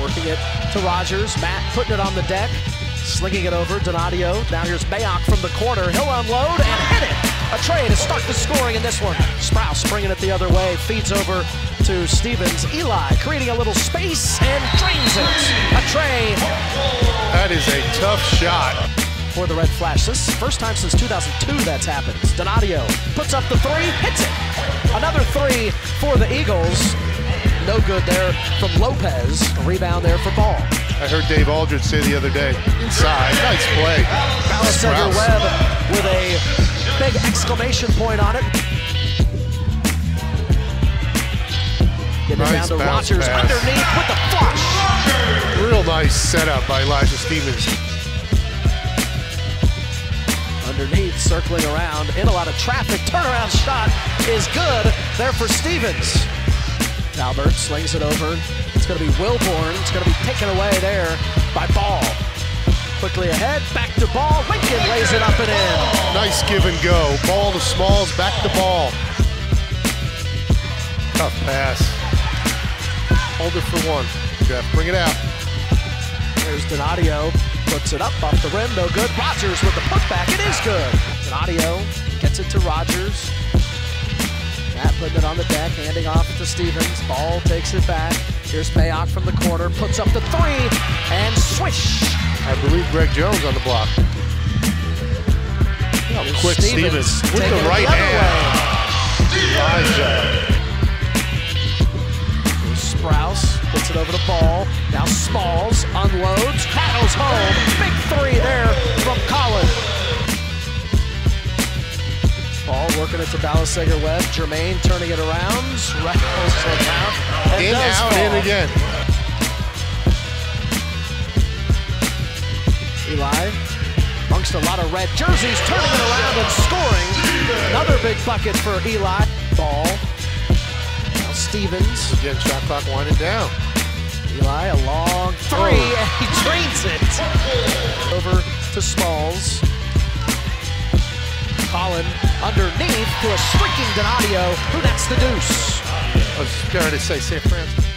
it to Rogers. Matt putting it on the deck, slinging it over. Donadio. Now here's Mayock from the corner. He'll unload and hit it. A tray to start the scoring in this one. Sprouse bringing it the other way. Feeds over to Stevens. Eli creating a little space and drains it. A tray That is a tough shot. for the Red Flash. This is the first time since 2002 that's happened. Donadio puts up the three, hits it. Another three for the Eagles. No good there from Lopez. A rebound there for Ball. I heard Dave Aldridge say the other day, inside, nice play. Sprouse. Webb with a big exclamation point on it. Getting Nice down to Rogers pass. underneath with the flush. Real nice setup by Elijah Stevens. Underneath, circling around, in a lot of traffic. Turnaround shot is good there for Stevens. Albert slings it over. It's going to be Wilborn. It's going to be taken away there by Ball. Quickly ahead, back to Ball. Lincoln lays it up and in. Nice give and go. Ball to Smalls, back to ball. Tough pass. Hold it for one. Geoff, bring it out. There's Donadio. Puts it up off the rim. No good. Rogers with the putback. It is good. Donadio gets it to Rogers. Putting it on the deck, handing off to Stevens. Ball takes it back. Here's Mayock from the corner. Puts up the three. And swish. I believe Greg Jones on the block. Oh, quick Stevens, with the right other hand. Elijah. Sprouse. Puts it over the ball. Now Smalls unloads. Paddles home. Big working it to Ballesteger Webb. Jermaine turning it around. Rattles around. And In, out, fall. in again. Eli, amongst a lot of red jerseys, turning it around and scoring. Another big bucket for Eli. Ball. Now Stevens. Again, shot clock winding down. Eli, a long three, Oh. and he drains it. Over to Smalls. Colin underneath to a streaking Donadio, who nets the deuce. I was trying to say San Francisco.